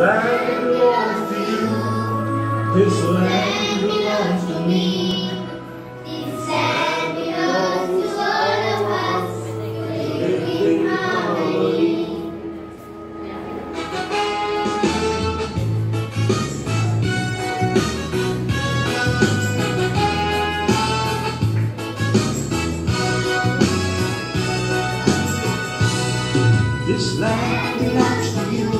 land belongs to you. This land belongs to me. This land belongs to all of us. This land belongs to you.